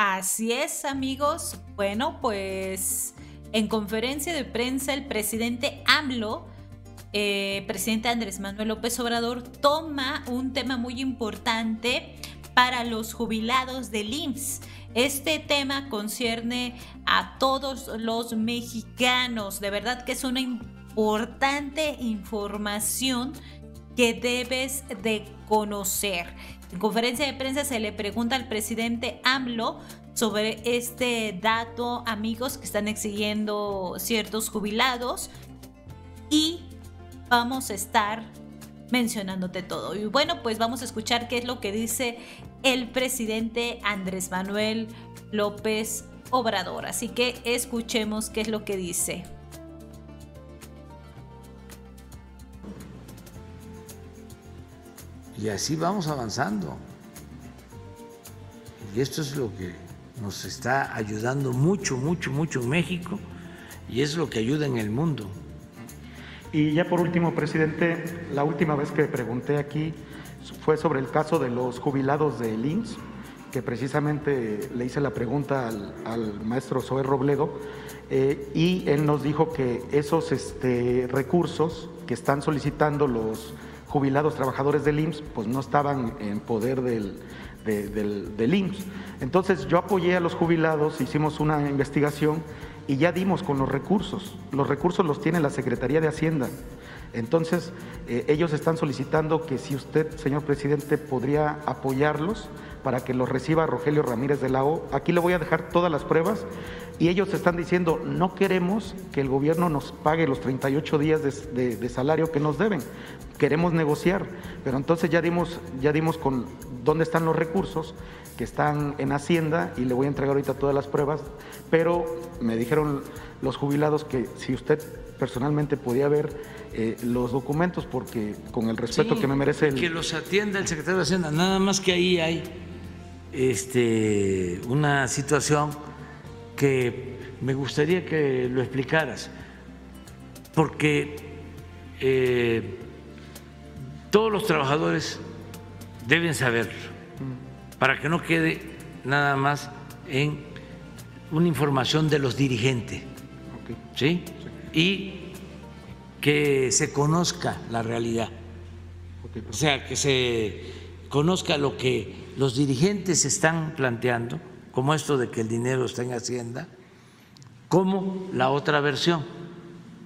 Así es, amigos. Bueno, pues en conferencia de prensa el presidente AMLO, eh, presidente Andrés Manuel López Obrador, toma un tema muy importante para los jubilados del IMSS. Este tema concierne a todos los mexicanos. De verdad que es una importante información que debes de conocer. En conferencia de prensa se le pregunta al presidente AMLO sobre este dato, amigos, que están exigiendo ciertos jubilados y vamos a estar mencionándote todo. Y bueno, pues vamos a escuchar qué es lo que dice el presidente Andrés Manuel López Obrador. Así que escuchemos qué es lo que dice. Y así vamos avanzando. Y esto es lo que nos está ayudando mucho, mucho, mucho en México y es lo que ayuda en el mundo. Y ya por último, presidente, la última vez que pregunté aquí fue sobre el caso de los jubilados de IMSS, que precisamente le hice la pregunta al, maestro Zoé Robledo, eh, y él nos dijo que esos este, recursos que están solicitando los jubilados trabajadores del IMSS, pues no estaban en poder del, del, del IMSS. Entonces yo apoyé a los jubilados, hicimos una investigación y ya dimos con los recursos. Los recursos los tiene la Secretaría de Hacienda. Entonces, eh, ellos están solicitando que si usted, señor presidente, podría apoyarlos para que los reciba Rogelio Ramírez de la O. Aquí le voy a dejar todas las pruebas. Y ellos están diciendo, no queremos que el gobierno nos pague los 38 días de, salario que nos deben, queremos negociar, pero entonces ya dimos, ya dimos con dónde están los recursos que están en Hacienda y le voy a entregar ahorita todas las pruebas, pero me dijeron los jubilados que si usted personalmente podía ver eh, los documentos, porque con el respeto que me merece Que los atienda el secretario de Hacienda, nada más que ahí hay este, una situación que me gustaría que lo explicaras, porque eh, todos los trabajadores deben saberlo, para que no quede nada más en una información de los dirigentes, ¿sí? Y que se conozca la realidad, o sea, que se conozca lo que los dirigentes están planteando como esto de que el dinero está en Hacienda, como la otra versión,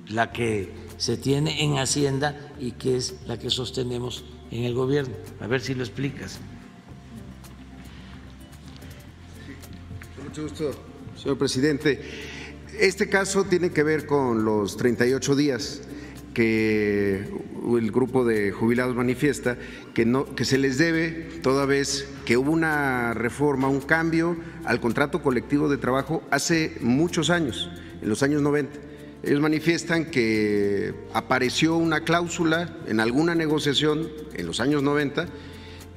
la que se tiene en Hacienda y que es la que sostenemos en el gobierno. A ver si lo explicas. mucho gusto, señor presidente. Este caso tiene que ver con los 38 días que el grupo de jubilados manifiesta que, no, que se les debe toda vez que hubo una reforma, un cambio al contrato colectivo de trabajo hace muchos años, en los años 90. Ellos manifiestan que apareció una cláusula en alguna negociación en los años 90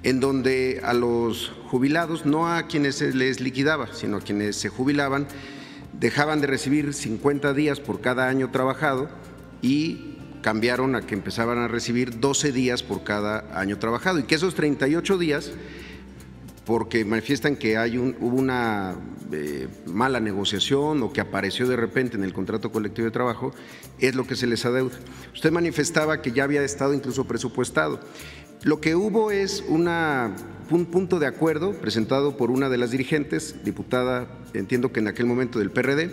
en donde a los jubilados, no a quienes se les liquidaba, sino a quienes se jubilaban, dejaban de recibir 50 días por cada año trabajado y cambiaron a que empezaban a recibir 12 días por cada año trabajado y que esos 38 días, porque manifiestan que hay hubo una eh, mala negociación o que apareció de repente en el contrato colectivo de trabajo, es lo que se les adeuda. Usted manifestaba que ya había estado incluso presupuestado. Lo que hubo es un punto de acuerdo presentado por una de las dirigentes, diputada, entiendo que en aquel momento del PRD,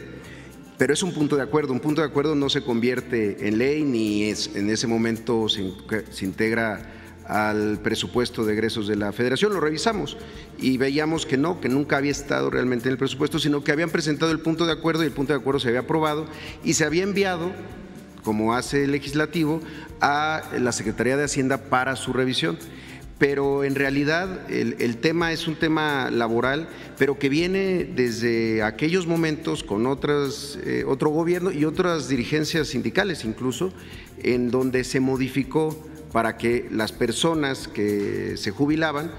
pero es un punto de acuerdo. Un punto de acuerdo no se convierte en ley ni es, en ese momento se, integra al presupuesto de egresos de la federación, lo revisamos y veíamos que no, que nunca había estado realmente en el presupuesto, sino que habían presentado el punto de acuerdo y el punto de acuerdo se había aprobado y se había enviado, como hace el legislativo, a la Secretaría de Hacienda para su revisión pero en realidad el, tema es un tema laboral, pero que viene desde aquellos momentos con otras, eh, otro gobierno y otras dirigencias sindicales incluso, en donde se modificó para que las personas que se jubilaban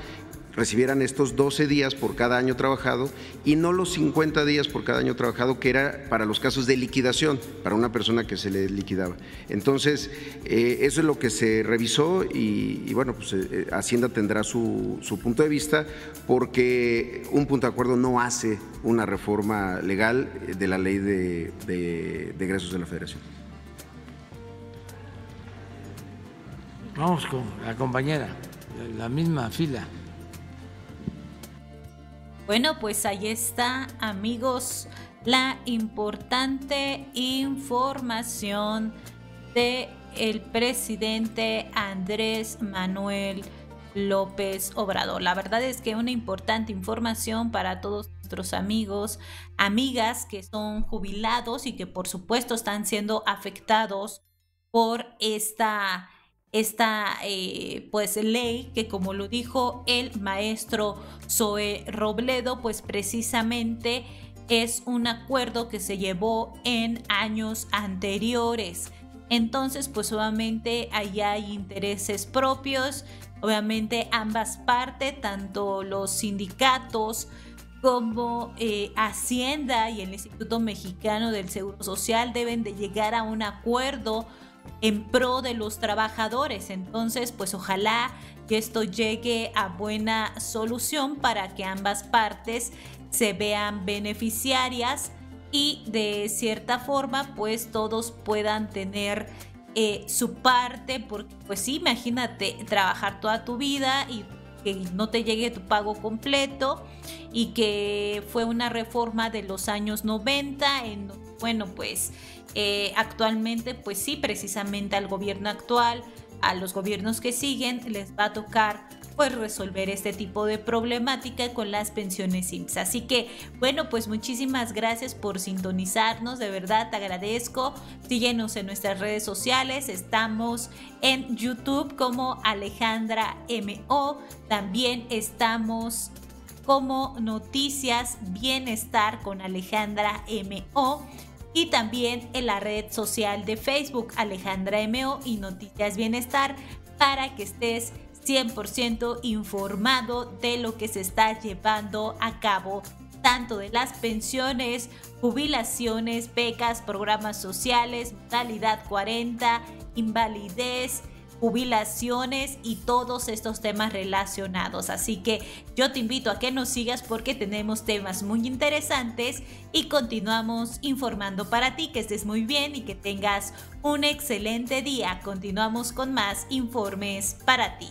recibieran estos 12 días por cada año trabajado y no los 50 días por cada año trabajado, que era para los casos de liquidación, para una persona que se le liquidaba. Entonces, eh, eso es lo que se revisó y, bueno, pues eh, Hacienda tendrá su, punto de vista porque un punto de acuerdo no hace una reforma legal de la ley de, de, de egresos de la Federación. Vamos con la compañera, la misma fila. Bueno, pues ahí está, amigos, la importante información de el presidente Andrés Manuel López Obrador. La verdad es que una importante información para todos nuestros amigos, amigas que son jubilados y que por supuesto están siendo afectados por esta esta eh, pues ley que como lo dijo el maestro Zoe Robledo pues precisamente es un acuerdo que se llevó en años anteriores. Entonces pues obviamente ahí hay intereses propios. Obviamente ambas partes tanto los sindicatos como eh, Hacienda y el Instituto Mexicano del Seguro Social deben de llegar a un acuerdo en pro de los trabajadores. Entonces, pues ojalá que esto llegue a buena solución para que ambas partes se vean beneficiarias y de cierta forma pues todos puedan tener eh, su parte porque pues sí, imagínate trabajar toda tu vida y que no te llegue tu pago completo y que fue una reforma de los años 90 en bueno pues eh, actualmente, pues sí, precisamente al gobierno actual, a los gobiernos que siguen, les va a tocar pues resolver este tipo de problemática con las pensiones IMSS. Así que, bueno, pues muchísimas gracias por sintonizarnos, de verdad te agradezco. Síguenos en nuestras redes sociales, estamos en YouTube como Alejandra MO, también estamos como Noticias Bienestar con Alejandra MO y también en la red social de Facebook Alejandra MO y Noticias Bienestar para que estés 100% informado de lo que se está llevando a cabo, tanto de las pensiones, jubilaciones, becas, programas sociales, modalidad 40, invalidez, jubilaciones y todos estos temas relacionados. Así que yo te invito a que nos sigas porque tenemos temas muy interesantes y continuamos informando para ti, que estés muy bien y que tengas un excelente día. Continuamos con más informes para ti.